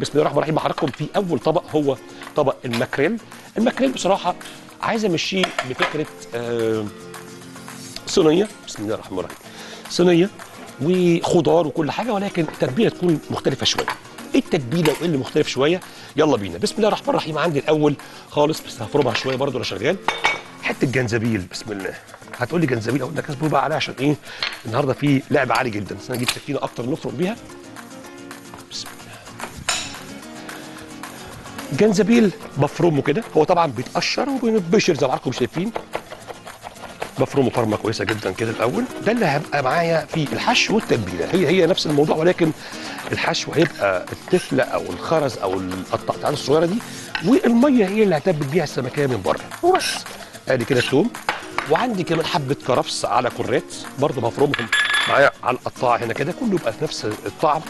بسم الله الرحمن الرحيم. مع حضراتكم في أول طبق هو طبق الماكريل. الماكريل بصراحة عايز أمشيه بفكرة آه صينية. بسم الله الرحمن الرحيم. صينية وخضار وكل حاجة ولكن التتبيلة تكون مختلفة شوية. إيه التتبيلة وإيه اللي مختلف شوية؟ يلا بينا. بسم الله الرحمن الرحيم. عندي الأول خالص بس هفرمها شوية برضو أنا شغال. حتة جنزبيل. بسم الله. هتقول لي جنزبيل؟ أقول لك اصبر بقى عليها عشان إيه؟ النهارده في لعبه عالي جدا. أنا أجيب سكينة أكتر نفرم بيها. جنزبيل بفرمه كده هو طبعا بيتقشر وبينبشر زي ما حضراتكم شايفين. بفرمه فرمه كويسة جدا كده الأول. ده اللي هيبقى معايا في الحشو والتتبيلة. هي هي نفس الموضوع ولكن الحشو هيبقى التفلة أو الخرز أو القطعتين الصغيرة دي والمية هي اللي هتبل بيها السمكية من بره. وبس. أدي كده الثوم. وعندي كمان حبة كرفس على كرات برضه بفرمهم معايا على القطاعه هنا كده. كله يبقى في نفس الطعم.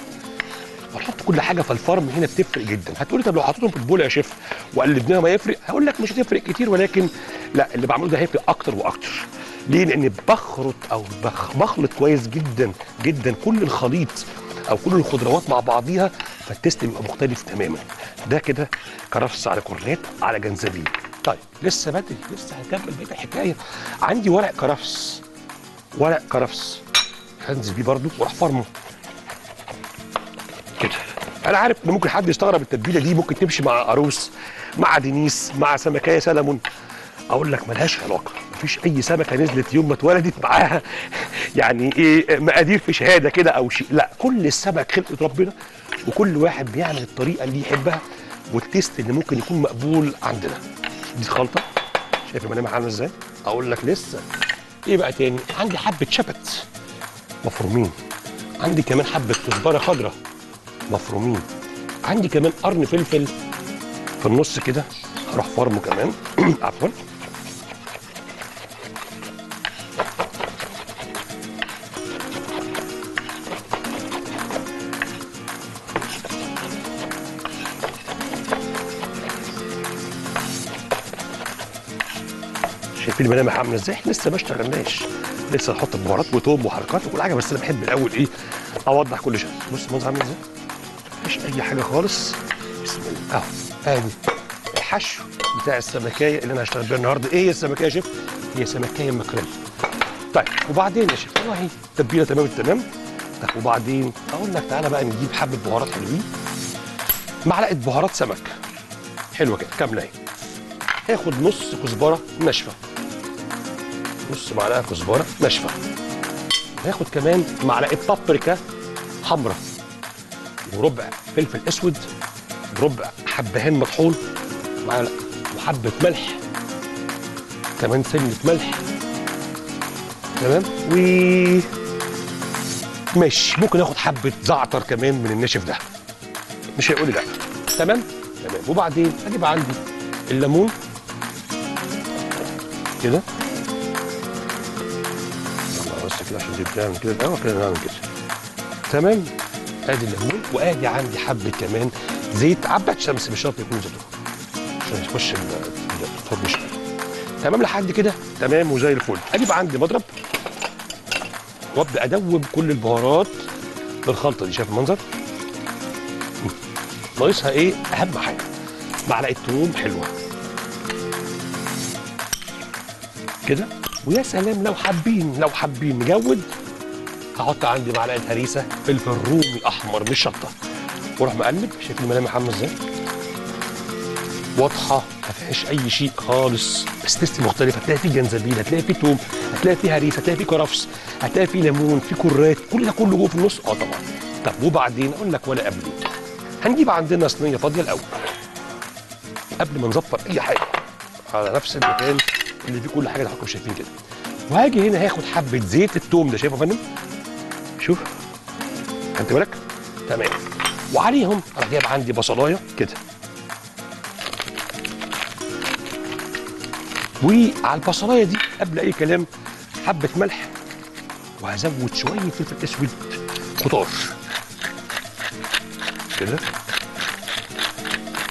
بحط كل حاجة في الفرن هنا بتفرق جدا. هتقولي طب لو حطيتهم في البوله يا شيف وقلبناها ما يفرق هقول لك مش هتفرق كتير ولكن لا اللي بعمله ده هيفرق أكتر وأكتر. ليه؟ لأن بخرط أو بخ بخلط كويس جدا جدا. كل الخليط أو كل الخضروات مع بعضيها فال taste بيبقى مختلف تماما. ده كده كرفس على كورنيت على جنزبيل. طيب لسه بدري لسه هنكمل بقية الحكاية. عندي ورق كرفس ورق كرفس. هنزل بيه برضو وأروح فرمه. كده. أنا عارف إن ممكن حد يستغرب التتبيلة دي ممكن تمشي مع قاروص مع دينيس مع سمكة سلمون. أقول لك ملهاش علاقة مفيش أي سمكة نزلت يوم ما اتولدت معاها. يعني إيه مقادير في شهادة كده أو شيء. لا كل السمك خلقه ربنا وكل واحد بيعمل الطريقة اللي يحبها وال taste اللي ممكن يكون مقبول عندنا. دي خلطه شايف الملامح عاملة إزاي؟ أقول لك لسه. إيه بقى تاني؟ عندي حبة شبت مفرومين. عندي كمان حبة كزبرة خضراء. مفرومين. عندي كمان قرن فلفل في النص كده. هروح فرمه كمان. عفوا. شايفين الملامح عاملة إزاي؟ لسه ما اشتغلناش. لسه نحط بهارات وتوم وحركات وكل حاجة بس أنا بحب الأول إيه؟ أوضح كل شيء. بص المنظر عامل إزاي؟ أي حاجة خالص. بسم الله أهو. ادي الحشو بتاع السمكية اللي أنا هشتغل بيها النهارده. إيه هي السمكية يا شيف؟ هي سمكية مكرمة. طيب وبعدين يا شيف؟ والله التتبيله تمام التمام. طب وبعدين أقول لك تعالى بقى نجيب حبة بهارات حلوين. معلقة بهارات سمك. حلوة كده كاملة أهي. هاخد نص كزبرة ناشفة. نص معلقة كزبرة ناشفة. هاخد كمان معلقة بابريكا حمراء. وربع فلفل أسود وربع حبهان مطحون معلقه وحبة ملح كمان سنة ملح. تمام؟ و ماشي. ممكن آخد حبة زعتر كمان من الناشف ده. مش هيقول لأ. تمام؟ تمام. وبعدين أجيب عندي الليمون. كده؟ بس كده عشان دي بتعمل كده كده نعمل كده. تمام؟ ادي الليمون وآدي عندي حبة كمان زيت عباد شمس مش شرط يكون زيتون عشان يخش الفرن شوية تمام لحد كده؟ تمام وزي الفل. أجيب عندي مضرب وأبدأ أدوب كل البهارات بالخلطة دي. شايف المنظر؟ ناقصها إيه؟ أهم حاجة. معلقة ثوم حلوة. كده؟ ويا سلام لو حابين لو حابين نجود هحط عندي معلقة هريسة فلفل رومي احمر مش شطه وأروح مقلب. شايف الملامح عاملة إزاي؟ واضحة. ما فيهاش أي شيء خالص. بس تيست مختلف هتلاقي فيه جنزبيل هتلاقي فيه توم هتلاقي فيه هريسة هتلاقي فيه كرفس هتلاقي فيه ليمون فيه كرات. كل ده كله جوه في النص؟ آه طبعا. طب وبعدين؟ أقول لك ولا قبل هنجيب عندنا صينية فاضية الأول. قبل ما نظفر أي حاجة. على نفس المكان اللي فيه كل حاجة اللي حضراتكم شايفين كده. وهاجي هنا هاخد حبة زيت التوم ده. شايفه يا فندم؟ شوف. خدت بالك تمام. وعليهم. أنا جايب عندي بصلاية. كده. وعلى البصلاية دي قبل أي كلام حبة ملح. وهزود شوية فلفل أسود كتار كده.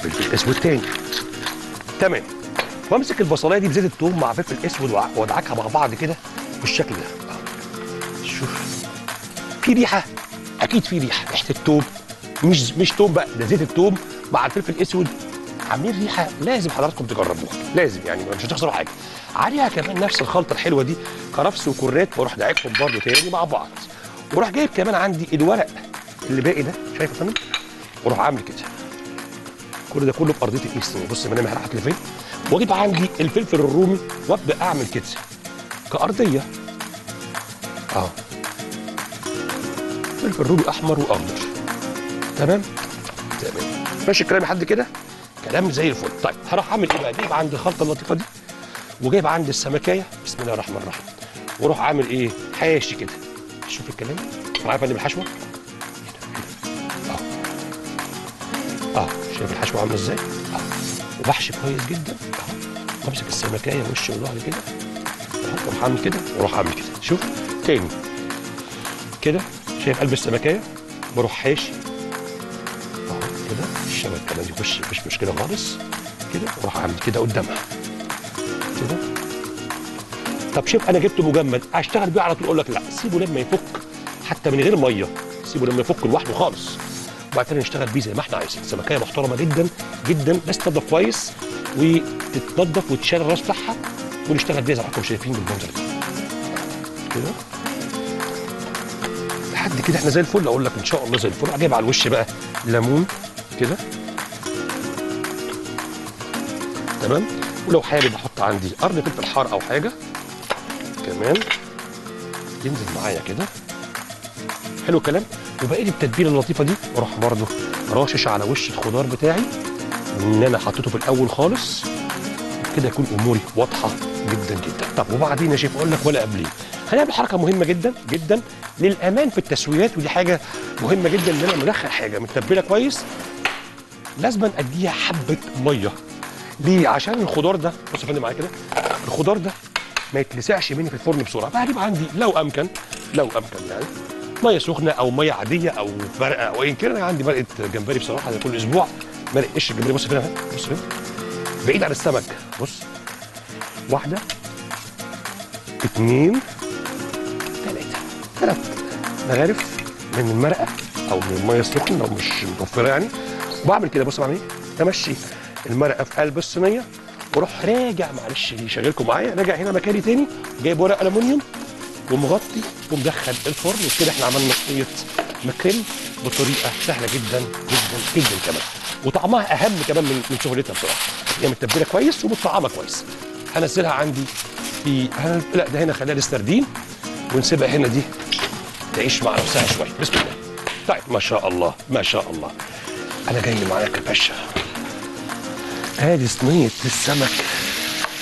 فلفل أسود تاني. تمام. وأمسك البصلاية دي بزيت الثوم مع فلفل أسود وأدعكها مع بعض كده بالشكل ده. في ريحة. أكيد في ريحة. ريحة الثوم مش مش توم بقى ده زيت التوم مع الفلفل الأسود. عاملين ريحة لازم حضراتكم تجربوها. لازم يعني مش هتخسروا حاجة. عليها كمان نفس الخلطة الحلوة دي. كرفس وكرات وأروح داعكهم برده تاني مع بعض. وأروح جايب كمان عندي الورق اللي باقي ده. شايف يا وأروح عامل كده. كل ده كله في أرضية الايد الصينيه بص المنام هرحت لفين وأجيب عندي الفلفل الرومي وأبدأ أعمل كده. كأرضية. آه. فلفل رومي احمر واخضر تمام؟ تمام. ماشي الكلام لحد كده؟ كلام زي الفل. طيب هروح أعمل إيه بقى؟ جايب عندي الخلطة اللطيفة دي وجايب عندي السمكايه بسم الله الرحمن الرحيم. وأروح عامل إيه؟ حاشي كده. شوف الكلام. عارف أنا بالحشوة؟ آه. آه. شايف الحشوة عاملة إزاي؟ آه. وبحشي كويس جدا. آه. بمسك السمكايه وش وظهري كده. آه. وأروح أعمل كده. وأروح أعمل كده. شوف. تاني. كده. شايف قلب السمكايه بروح حاشي اهو كده الشبك كمان يخش مفيش مشكلة خالص. كده وأروح أعمل كده قدامها. كده. طب شوف أنا جبته مجمد. أشتغل بيه على طول أقول لك لا سيبه لما يفك حتى من غير مية. سيبه لما يفك لوحده خالص. وبعد كده نشتغل بيه زي ما إحنا عايزين. سمكيه محترمة جدا جدا. بس تنضف كويس وتتنضف وتشال الراس بتاعها ونشتغل بيها زي ما أنتم شايفين بالمنظر ده. كده. لحد كده إحنا زي الفل. أقول لك إن شاء الله زي الفل. أجيب على الوش بقى ليمون كده. تمام؟ ولو حابب أحط عندي قرن فلفل حار أو حاجة. كمان ينزل معايا كده. حلو الكلام. وبقيه التتبيلة اللطيفة دي أروح برده راشش على وش الخضار بتاعي إن أنا حطيته في الأول خالص. كده يكون أموري واضحة جدا جدا. طب وبعدين يا شيف أقول لك ولا قبليه. هنعمل حركه مهمة جدا جدا. للأمان في التسويات ودي حاجة مهمة جدا إن أنا مدخل حاجة متبلة كويس. لازم أديها حبة مية. ليه؟ عشان الخضار ده بص يا فندم معايا كده الخضار ده ما يتلسعش مني في الفرن بسرعة. فهجيب عندي لو أمكن لو أمكن يعني مية سخنة أو مية عادية أو مرقه أو ايا كان. أنا عندي مرقه جمبري بصراحة كل أسبوع. مرقه قشر الجمبري. بص فين بص فين بعيد عن السمك. بص. واحدة. تلاته ثلاث. مغارف من المرقه أو من الميه السخنه لو مش متوفرة يعني. وبعمل كده بص بعمل إيه؟ بمشي المرقه في قلب الصينية وأروح راجع معلش شغلكم معايا راجع هنا مكاني تاني جايب ورق الومنيوم ومغطي ومدخل الفرن. وكده إحنا عملنا صينية ماكريل بطريقة سهلة جدا جدا جدا كمان. وطعمها أهم كمان من من سهولتها بصراحة. هي متبلة كويس ومتطعمة كويس. هنزلها عندي في. لا ده هنا خليها للسردين ونسيبها هنا دي تعيش مع نفسها شوية بسم الله. طيب ما شاء الله ما شاء الله. أنا جاي معاك يا باشا. ادي صينيه السمك.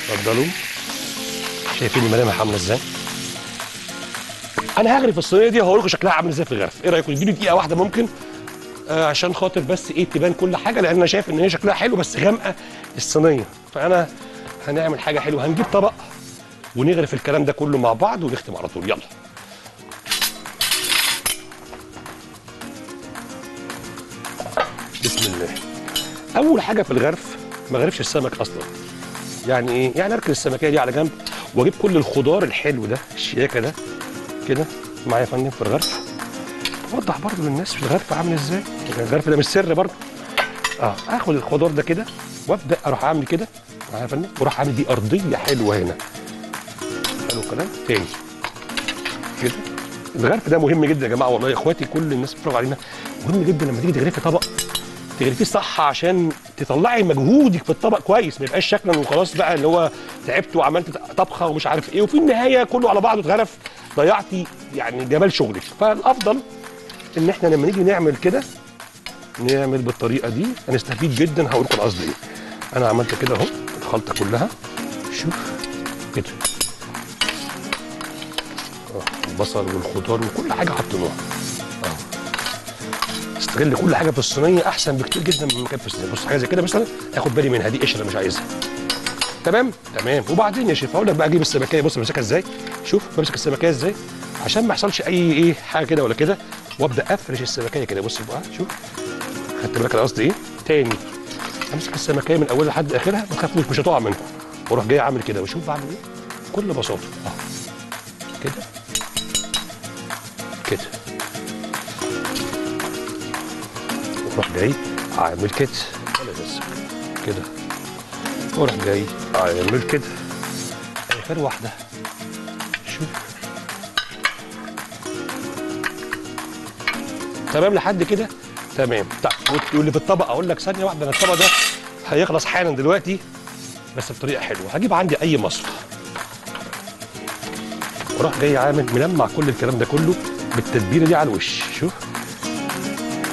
اتفضلوا. شايفين الملامح عاملة إزاي؟ أنا هغرف الصينية دي هقول لكم شكلها عامل إزاي في الغرف. إيه رأيكم؟ اديني دقيقة واحدة ممكن؟ آه عشان خاطر بس إيه تبان كل حاجة لأن أنا شايف إن هي شكلها حلو بس غامقة الصينية. فأنا هنعمل حاجة حلوة. هنجيب طبق ونغرف الكلام ده كله مع بعض ونختم على طول. يلا. بسم الله. أول حاجة في الغرف ما غرفش السمك أصلا. يعني إيه؟ يعني أركن السمكية دي على جنب وأجيب كل الخضار الحلو ده الشياكة ده كده. معايا يا فندم في الغرف. أوضح برضو للناس في الغرف عامل إزاي. الغرف ده مش سر برضو. آه آخد الخضار ده كده وأبدأ أروح أعمل كده. معايا يا فندم؟ وأروح أعمل دي أرضية حلوة هنا. حلو الكلام. تاني. كده. الغرف ده مهم جدا يا جماعة والله. يا إخواتي كل الناس بتتفرج علينا. مهم جدا لما تيجي تغرفي طبق. تغرفيه صح عشان تطلعي مجهودك في الطبق كويس ما يبقاش شكلا وخلاص بقى اللي هو تعبت وعملت طبخة ومش عارف إيه وفي النهاية كله على بعضه اتغرف ضيعتي يعني جمال شغلك. فالأفضل إن إحنا لما نيجي نعمل كده نعمل بالطريقة دي. هنستفيد جدا هقول لكم قصدي إيه. أنا عملت كده أهو الخلطة كلها. شوف كده. آه، البصل والخضار وكل حاجة حطيناها. آه استغل كل حاجة في الصينية أحسن بكتير جدا من كان في بص حاجة زي كده مثلا آخد بالي منها دي قشرة مش عايزها. تمام؟ تمام. وبعدين يا شيف هقول لك بقى أجيب السمكية. بص بمسكها إزاي؟ شوف بمسك السمكية إزاي؟ عشان ما يحصلش أي إيه حاجة كده ولا كده وأبدأ أفرش السمكية كده. بص بقى شوف. خدت بالك أنا قصدي إيه؟ تاني. أمسك السمكية من أولها لحد آخرها ما تخافوش مش هتقع منكم وأروح جاي عامل كده. وشوف بعمل إيه؟ بكل بساطة. آه كده. كده. روح جاي عامل كده ولا بس. كده. وروح جاي عامل كده اخر واحدة. شوف تمام لحد كده؟ تمام. طيب واللي في الطبق أقول لك ثانية واحدة أنا الطبق ده هيخلص حالا دلوقتي بس بطريقة حلوة. هجيب عندي أي مصفى. وأروح جاي عامل ملمع كل الكلام ده كله بالتتبيلة دي على الوش. شوف.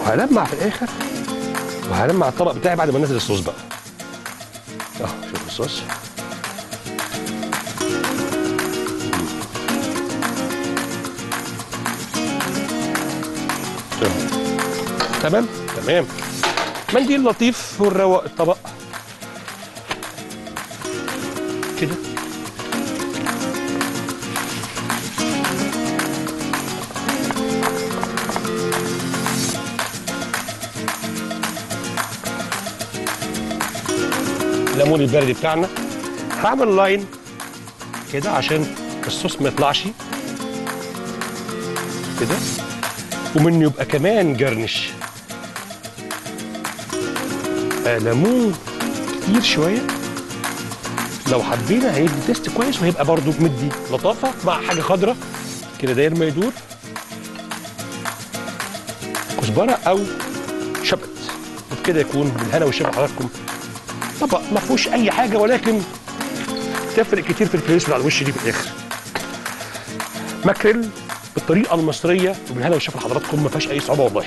وهلمع في الآخر. وهلمع الطبق بتاعي بعد ما انزل الصوص بقى. آه شوف الصوص. تمام؟ تمام. منديل لطيف ونروق الطبق. كده. الليمون البردي بتاعنا. هعمل لاين كده عشان الصوص ما يطلعش. كده. ومنه يبقى كمان crunch. ليمون كتير شوية. لو حبينا هيدي taste كويس وهيبقى برضو مدي لطافة مع حاجة خضراء كده داير ما يدور. كزبرة أو شبت. وبكده يكون بالهنا والشفا حضراتكم طبق ما فيهوش أي حاجة ولكن تفرق كتير في ال crispy على الوش دي في الآخر. ماكريل بالطريقة المصرية وبالهنا والشفا لحضراتكم ما فيهاش أي صعوبة والله.